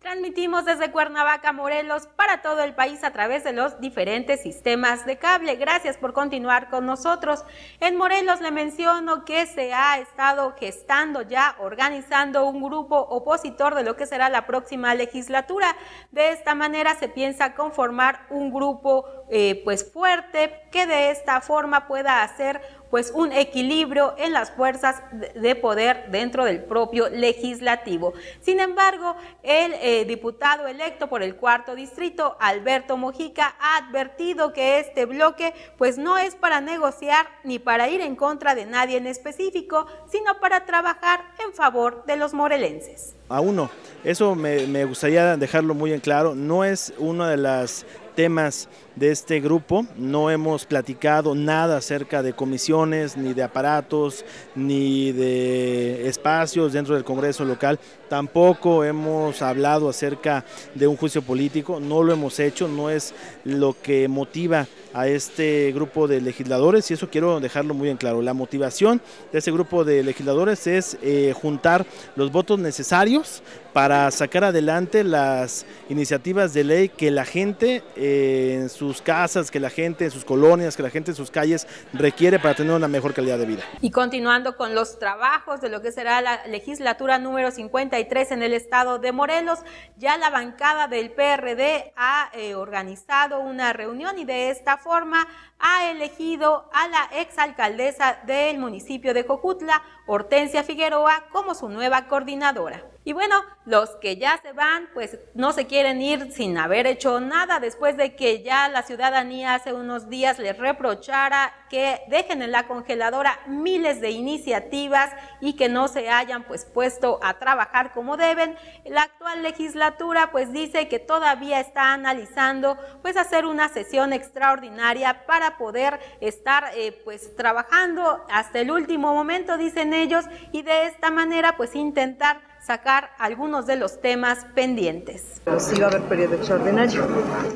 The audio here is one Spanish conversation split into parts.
Transmitimos desde Cuernavaca, Morelos, para todo el país a través de los diferentes sistemas de cable. Gracias por continuar con nosotros. En Morelos le menciono que se ha estado gestando ya, organizando un grupo opositor de lo que será la próxima legislatura. De esta manera se piensa conformar un grupo eh, pues fuerte que de esta forma pueda hacer pues un equilibrio en las fuerzas de poder dentro del propio legislativo. Sin embargo, el eh, diputado electo por el cuarto distrito, Alberto Mojica, ha advertido que este bloque pues no es para negociar ni para ir en contra de nadie en específico, sino para trabajar en favor de los morelenses. Aún no, eso me, gustaría dejarlo muy en claro, no es una de las temas de este grupo. No hemos platicado nada acerca de comisiones, ni de aparatos, ni de espacios dentro del Congreso local. Tampoco hemos hablado acerca de un juicio político, no lo hemos hecho, no es lo que motiva a este grupo de legisladores y eso quiero dejarlo muy en claro. La motivación de ese grupo de legisladores es eh, juntar los votos necesarios para sacar adelante las iniciativas de ley que la gente eh, en sus casas, que la gente en sus colonias, que la gente en sus calles requiere para tener una mejor calidad de vida. Y continuando con los trabajos de lo que será la legislatura número 53 en el estado de Morelos, ya la bancada del PRD ha eh, organizado una reunión y de esta forma ha elegido a la exalcaldesa del municipio de Cojutla, Hortensia Figueroa, como su nueva coordinadora. Y bueno, los que ya se van, pues no se quieren ir sin haber hecho nada después de que ya la ciudadanía hace unos días les reprochara que dejen en la congeladora miles de iniciativas y que no se hayan pues puesto a trabajar como deben. La actual legislatura pues dice que todavía está analizando pues hacer una sesión extraordinaria para poder estar eh, pues trabajando hasta el último momento, dicen ellos, y de esta manera pues intentar sacar algunos de los temas pendientes. Sí va a haber periodo extraordinario.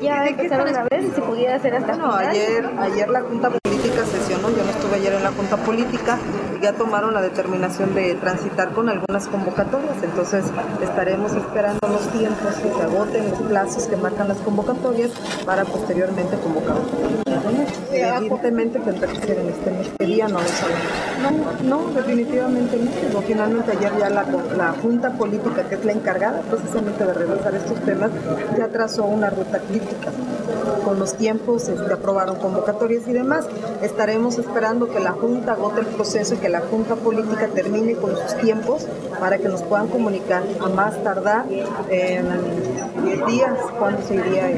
¿Ya empezaron a ver si pudiera ser hasta No, ayer, ayer la Junta Política sesionó, yo no estuve ayer en la Junta Política, y ya tomaron la determinación de transitar con algunas convocatorias, entonces estaremos esperando los tiempos que se agoten los plazos que marcan las convocatorias para posteriormente convocar. Evidentemente tendrá que ser en este mes, ¿qué día no lo sabemos? No, no, definitivamente no. Finalmente ayer ya la, la Junta Política, que es la encargada precisamente de revisar estos temas, ya trazó una ruta crítica. Con los tiempos este, aprobaron convocatorias y demás. Estaremos esperando que la Junta agote el proceso y que la Junta Política termine con sus tiempos para que nos puedan comunicar a más tardar en 10 días cuándo se iría.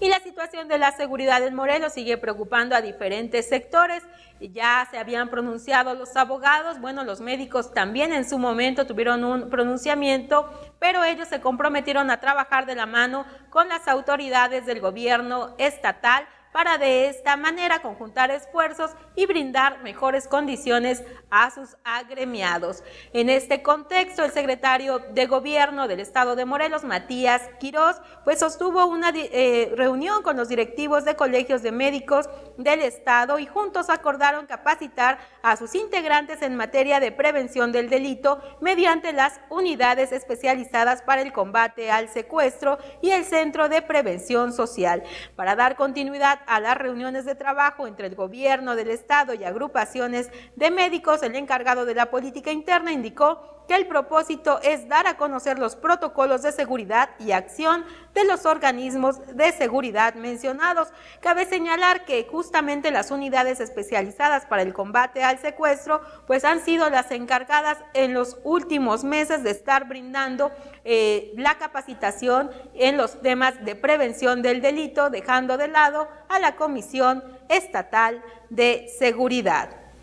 Y la situación de la seguridad en Morelos sigue preocupando a diferentes sectores. Ya se habían pronunciado los abogados, bueno, los médicos también en su momento tuvieron un pronunciamiento, pero ellos se comprometieron a trabajar de la mano con las autoridades del gobierno estatal para de esta manera conjuntar esfuerzos y brindar mejores condiciones a sus agremiados. En este contexto, el secretario de Gobierno del Estado de Morelos, Matías Quirós, pues sostuvo una eh, reunión con los directivos de colegios de médicos del Estado y juntos acordaron capacitar a sus integrantes en materia de prevención del delito mediante las unidades especializadas para el combate al secuestro y el Centro de Prevención Social. Para dar continuidad a las reuniones de trabajo entre el gobierno del Estado y agrupaciones de médicos, el encargado de la política interna indicó que el propósito es dar a conocer los protocolos de seguridad y acción de los organismos de seguridad mencionados. Cabe señalar que justamente las unidades especializadas para el combate al secuestro pues han sido las encargadas en los últimos meses de estar brindando eh, la capacitación en los temas de prevención del delito, dejando de lado a la Comisión Estatal de Seguridad.